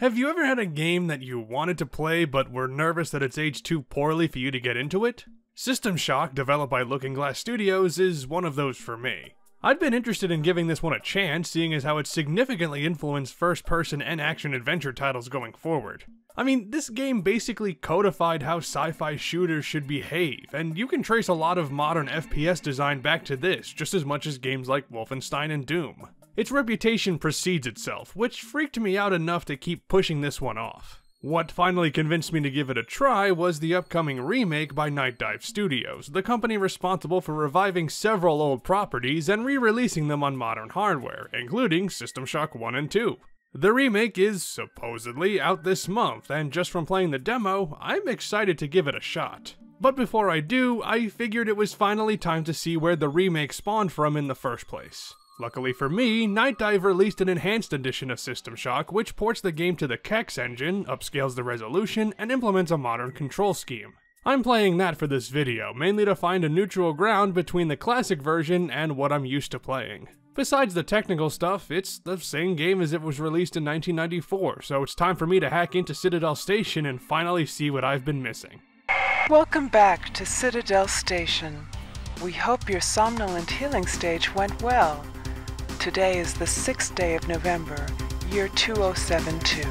Have you ever had a game that you wanted to play but were nervous that it's aged too poorly for you to get into it? System Shock, developed by Looking Glass Studios, is one of those for me. I'd been interested in giving this one a chance, seeing as how it significantly influenced first person and action adventure titles going forward. I mean, this game basically codified how sci fi shooters should behave, and you can trace a lot of modern FPS design back to this, just as much as games like Wolfenstein and Doom. Its reputation precedes itself, which freaked me out enough to keep pushing this one off. What finally convinced me to give it a try was the upcoming remake by Nightdive Studios, the company responsible for reviving several old properties and re-releasing them on modern hardware, including System Shock 1 and 2. The remake is supposedly out this month, and just from playing the demo, I'm excited to give it a shot. But before I do, I figured it was finally time to see where the remake spawned from in the first place. Luckily for me, Nightdive released an enhanced edition of System Shock which ports the game to the Kex engine, upscales the resolution, and implements a modern control scheme. I'm playing that for this video, mainly to find a neutral ground between the classic version and what I'm used to playing. Besides the technical stuff, it's the same game as it was released in 1994, so it's time for me to hack into Citadel Station and finally see what I've been missing. Welcome back to Citadel Station. We hope your somnolent healing stage went well. Today is the 6th day of November, year 2072.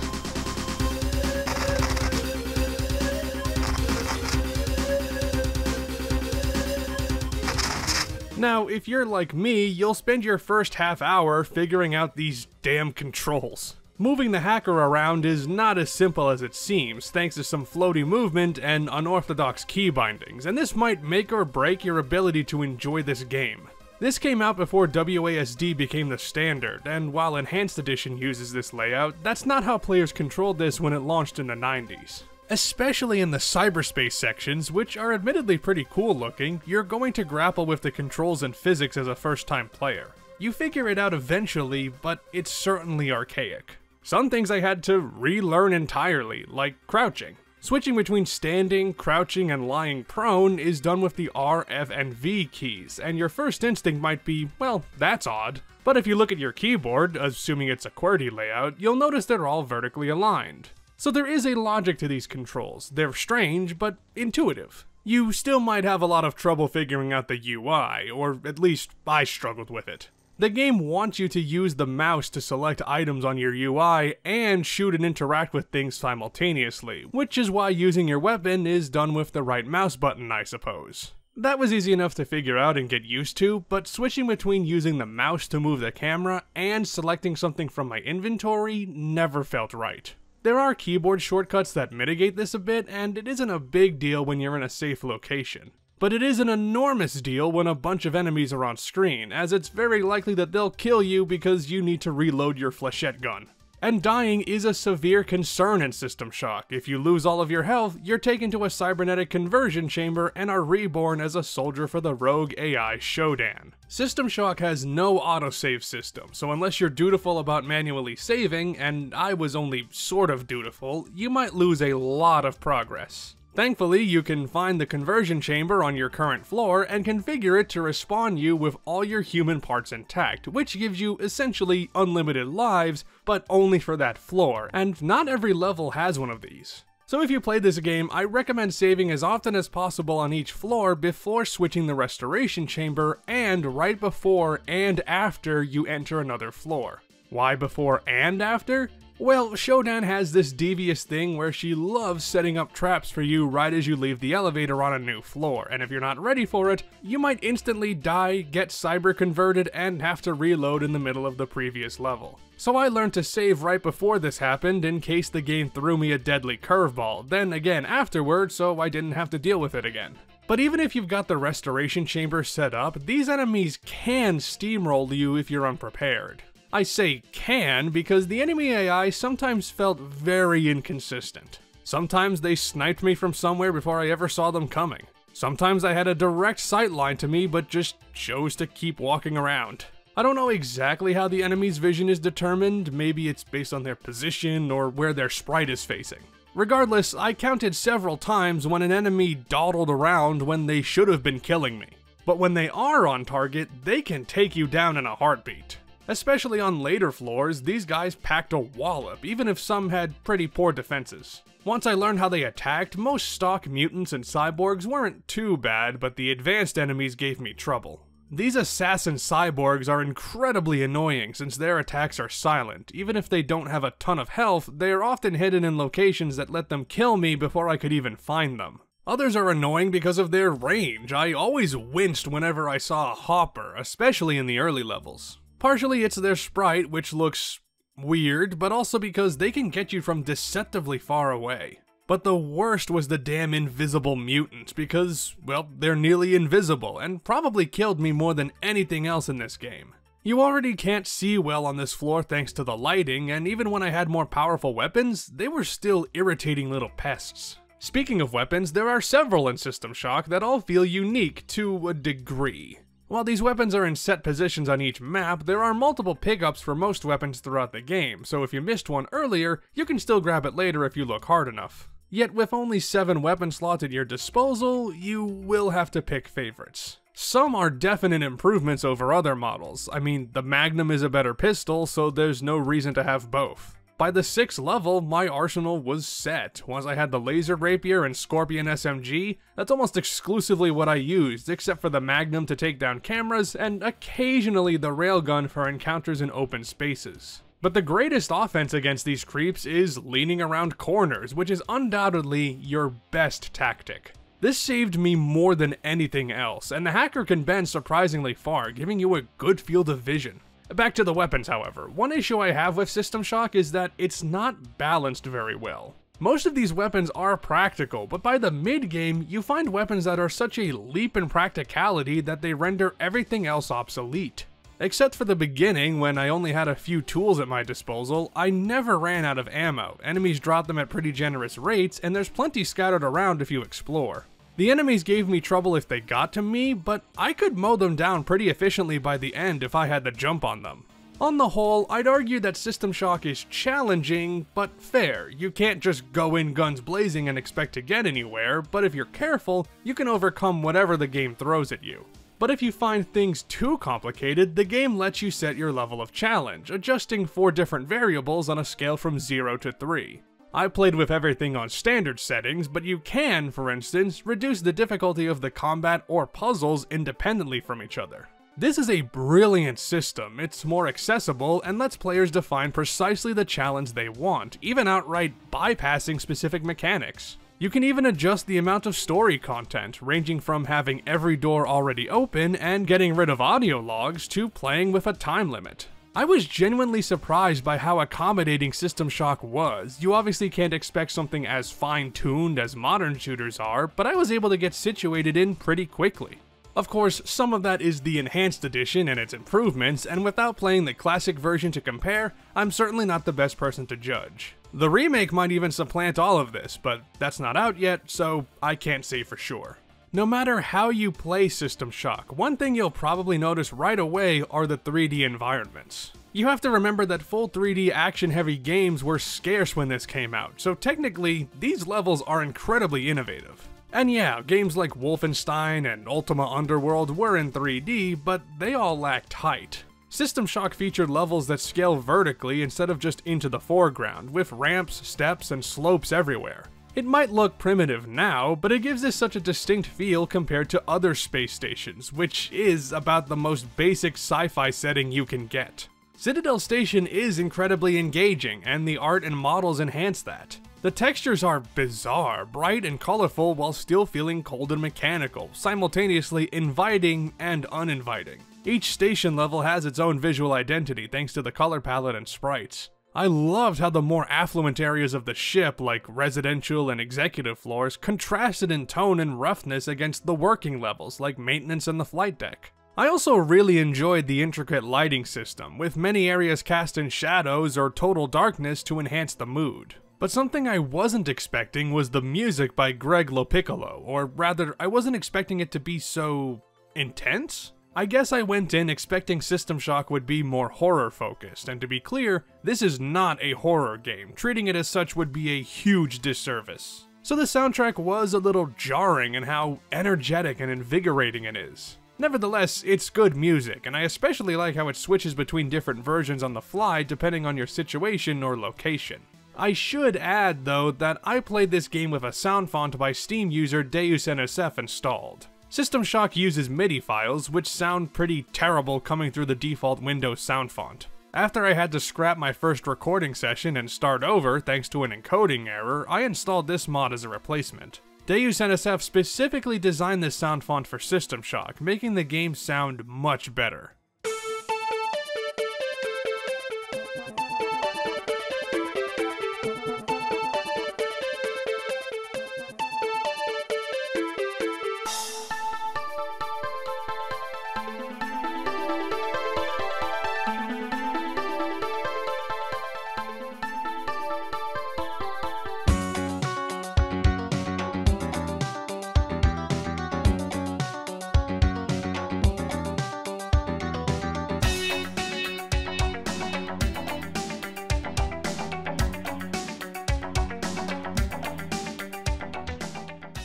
Now, if you're like me, you'll spend your first half hour figuring out these damn controls. Moving the hacker around is not as simple as it seems, thanks to some floaty movement and unorthodox key bindings, and this might make or break your ability to enjoy this game. This came out before WASD became the standard, and while Enhanced Edition uses this layout, that's not how players controlled this when it launched in the 90s. Especially in the cyberspace sections, which are admittedly pretty cool looking, you're going to grapple with the controls and physics as a first time player. You figure it out eventually, but it's certainly archaic. Some things I had to relearn entirely, like crouching. Switching between standing, crouching, and lying prone is done with the R, F, and V keys, and your first instinct might be, well, that's odd. But if you look at your keyboard, assuming it's a QWERTY layout, you'll notice they're all vertically aligned. So there is a logic to these controls. They're strange, but intuitive. You still might have a lot of trouble figuring out the UI, or at least I struggled with it. The game wants you to use the mouse to select items on your UI and shoot and interact with things simultaneously, which is why using your weapon is done with the right mouse button, I suppose. That was easy enough to figure out and get used to, but switching between using the mouse to move the camera and selecting something from my inventory never felt right. There are keyboard shortcuts that mitigate this a bit, and it isn't a big deal when you're in a safe location. But it is an enormous deal when a bunch of enemies are on screen, as it's very likely that they'll kill you because you need to reload your flechette gun. And dying is a severe concern in System Shock. If you lose all of your health, you're taken to a cybernetic conversion chamber and are reborn as a soldier for the rogue AI Shodan. System Shock has no autosave system, so unless you're dutiful about manually saving, and I was only sort of dutiful, you might lose a lot of progress. Thankfully, you can find the conversion chamber on your current floor and configure it to respawn you with all your human parts intact, which gives you essentially unlimited lives, but only for that floor, and not every level has one of these. So if you play this game, I recommend saving as often as possible on each floor before switching the restoration chamber, and right before and after you enter another floor. Why before and after? Well, Shodan has this devious thing where she loves setting up traps for you right as you leave the elevator on a new floor, and if you're not ready for it, you might instantly die, get cyber converted, and have to reload in the middle of the previous level. So I learned to save right before this happened in case the game threw me a deadly curveball, then again afterward so I didn't have to deal with it again. But even if you've got the restoration chamber set up, these enemies can steamroll you if you're unprepared. I say can because the enemy AI sometimes felt very inconsistent. Sometimes they sniped me from somewhere before I ever saw them coming. Sometimes I had a direct sight line to me but just chose to keep walking around. I don't know exactly how the enemy's vision is determined, maybe it's based on their position or where their sprite is facing. Regardless, I counted several times when an enemy dawdled around when they should have been killing me. But when they are on target, they can take you down in a heartbeat. Especially on later floors, these guys packed a wallop, even if some had pretty poor defenses. Once I learned how they attacked, most stock mutants and cyborgs weren't too bad, but the advanced enemies gave me trouble. These assassin cyborgs are incredibly annoying since their attacks are silent. Even if they don't have a ton of health, they are often hidden in locations that let them kill me before I could even find them. Others are annoying because of their range. I always winced whenever I saw a hopper, especially in the early levels. Partially it's their sprite, which looks weird, but also because they can get you from deceptively far away. But the worst was the damn invisible mutant, because, well, they're nearly invisible, and probably killed me more than anything else in this game. You already can't see well on this floor thanks to the lighting, and even when I had more powerful weapons, they were still irritating little pests. Speaking of weapons, there are several in System Shock that all feel unique to a degree. While these weapons are in set positions on each map, there are multiple pickups for most weapons throughout the game, so if you missed one earlier, you can still grab it later if you look hard enough. Yet with only 7 weapon slots at your disposal, you will have to pick favorites. Some are definite improvements over other models. I mean, the Magnum is a better pistol, so there's no reason to have both. By the 6th level, my arsenal was set. Once I had the Laser Rapier and Scorpion SMG, that's almost exclusively what I used, except for the Magnum to take down cameras, and occasionally the Railgun for encounters in open spaces. But the greatest offense against these creeps is leaning around corners, which is undoubtedly your best tactic. This saved me more than anything else, and the hacker can bend surprisingly far, giving you a good field of vision. Back to the weapons, however. One issue I have with System Shock is that it's not balanced very well. Most of these weapons are practical, but by the mid-game, you find weapons that are such a leap in practicality that they render everything else obsolete. Except for the beginning, when I only had a few tools at my disposal, I never ran out of ammo. Enemies drop them at pretty generous rates, and there's plenty scattered around if you explore. The enemies gave me trouble if they got to me, but I could mow them down pretty efficiently by the end if I had the jump on them. On the whole, I'd argue that System Shock is challenging, but fair. You can't just go in guns blazing and expect to get anywhere, but if you're careful, you can overcome whatever the game throws at you. But if you find things too complicated, the game lets you set your level of challenge, adjusting four different variables on a scale from 0 to 3. I played with everything on standard settings, but you can, for instance, reduce the difficulty of the combat or puzzles independently from each other. This is a brilliant system, it's more accessible, and lets players define precisely the challenge they want, even outright bypassing specific mechanics. You can even adjust the amount of story content, ranging from having every door already open and getting rid of audio logs to playing with a time limit. I was genuinely surprised by how accommodating System Shock was. You obviously can't expect something as fine-tuned as modern shooters are, but I was able to get situated in pretty quickly. Of course, some of that is the Enhanced Edition and its improvements, and without playing the classic version to compare, I'm certainly not the best person to judge. The remake might even supplant all of this, but that's not out yet, so I can't say for sure. No matter how you play System Shock, one thing you'll probably notice right away are the 3D environments. You have to remember that full 3D action heavy games were scarce when this came out, so technically, these levels are incredibly innovative. And yeah, games like Wolfenstein and Ultima Underworld were in 3D, but they all lacked height. System Shock featured levels that scale vertically instead of just into the foreground, with ramps, steps, and slopes everywhere. It might look primitive now, but it gives this such a distinct feel compared to other space stations, which is about the most basic sci-fi setting you can get. Citadel Station is incredibly engaging, and the art and models enhance that. The textures are bizarre, bright and colorful while still feeling cold and mechanical, simultaneously inviting and uninviting. Each station level has its own visual identity thanks to the color palette and sprites. I loved how the more affluent areas of the ship, like residential and executive floors, contrasted in tone and roughness against the working levels, like maintenance and the flight deck. I also really enjoyed the intricate lighting system, with many areas cast in shadows or total darkness to enhance the mood. But something I wasn't expecting was the music by Greg Lopiccolo, or rather, I wasn't expecting it to be so... intense? I guess I went in expecting System Shock would be more horror focused, and to be clear, this is not a horror game, treating it as such would be a huge disservice. So the soundtrack was a little jarring in how energetic and invigorating it is. Nevertheless, it's good music, and I especially like how it switches between different versions on the fly depending on your situation or location. I should add, though, that I played this game with a sound font by Steam user Deus NSF installed. System Shock uses MIDI files, which sound pretty terrible coming through the default Windows sound font. After I had to scrap my first recording session and start over thanks to an encoding error, I installed this mod as a replacement. Deus NSF specifically designed this sound font for System Shock, making the game sound much better.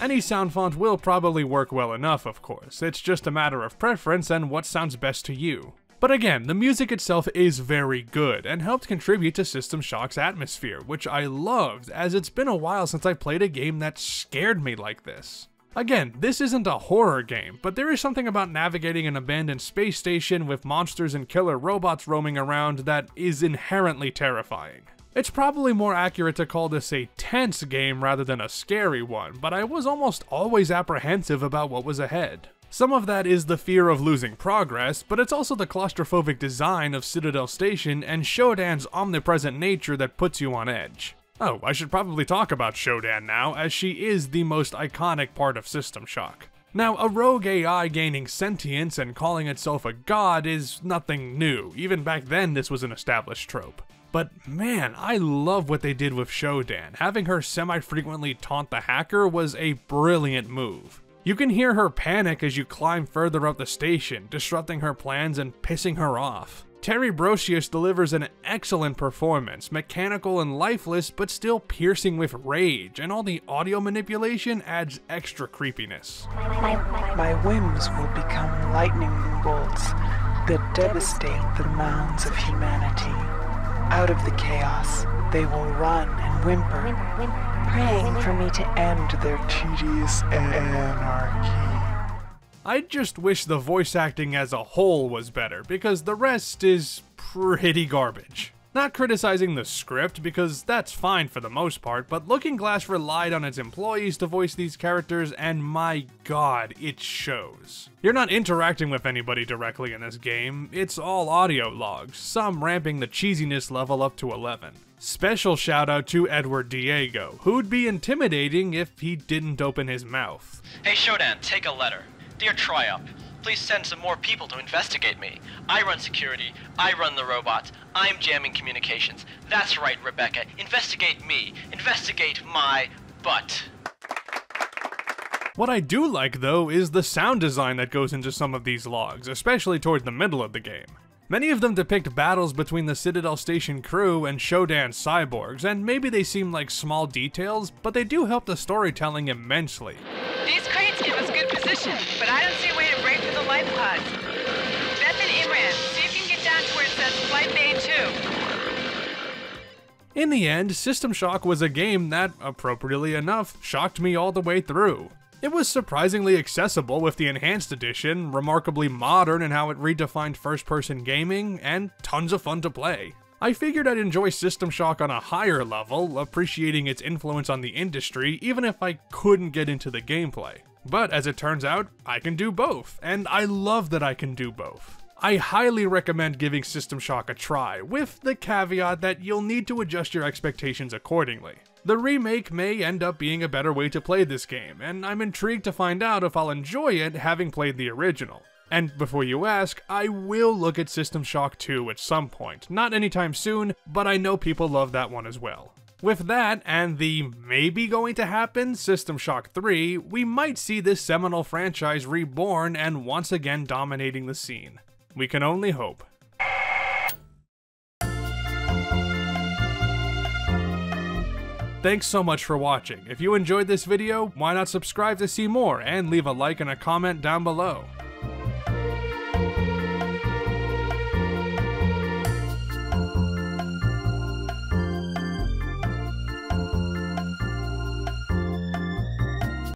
Any sound font will probably work well enough, of course, it's just a matter of preference and what sounds best to you. But again, the music itself is very good, and helped contribute to System Shock's atmosphere, which I loved, as it's been a while since I played a game that scared me like this. Again, this isn't a horror game, but there is something about navigating an abandoned space station with monsters and killer robots roaming around that is inherently terrifying. It's probably more accurate to call this a tense game rather than a scary one, but I was almost always apprehensive about what was ahead. Some of that is the fear of losing progress, but it's also the claustrophobic design of Citadel Station and Shodan's omnipresent nature that puts you on edge. Oh, I should probably talk about Shodan now, as she is the most iconic part of System Shock. Now, a rogue AI gaining sentience and calling itself a god is nothing new, even back then this was an established trope. But man, I love what they did with Shodan. Having her semi-frequently taunt the hacker was a brilliant move. You can hear her panic as you climb further up the station, disrupting her plans and pissing her off. Terry Brosius delivers an excellent performance, mechanical and lifeless, but still piercing with rage, and all the audio manipulation adds extra creepiness. My whims will become lightning bolts that devastate the mounds of humanity. Out of the chaos, they will run and whimper, praying for me to end their tedious anarchy. I just wish the voice acting as a whole was better, because the rest is pretty garbage. Not criticizing the script, because that's fine for the most part, but Looking Glass relied on its employees to voice these characters, and my god, it shows. You're not interacting with anybody directly in this game, it's all audio logs, some ramping the cheesiness level up to 11. Special shout out to Edward Diego, who'd be intimidating if he didn't open his mouth. Hey Shodan, take a letter. Dear TriOp, Please send some more people to investigate me. I run security. I run the robots. I'm jamming communications. That's right, Rebecca. Investigate me. Investigate my butt. What I do like, though, is the sound design that goes into some of these logs, especially toward the middle of the game. Many of them depict battles between the Citadel Station crew and Shodan cyborgs, and maybe they seem like small details, but they do help the storytelling immensely. These crates give us good position, but I don't see In the end, System Shock was a game that, appropriately enough, shocked me all the way through. It was surprisingly accessible with the Enhanced Edition, remarkably modern in how it redefined first person gaming, and tons of fun to play. I figured I'd enjoy System Shock on a higher level, appreciating its influence on the industry even if I couldn't get into the gameplay. But as it turns out, I can do both, and I love that I can do both. I highly recommend giving System Shock a try, with the caveat that you'll need to adjust your expectations accordingly. The remake may end up being a better way to play this game, and I'm intrigued to find out if I'll enjoy it having played the original. And before you ask, I will look at System Shock 2 at some point. Not anytime soon, but I know people love that one as well. With that, and the maybe going to happen System Shock 3, we might see this seminal franchise reborn and once again dominating the scene. We can only hope. Thanks so much for watching. If you enjoyed this video, why not subscribe to see more and leave a like and a comment down below.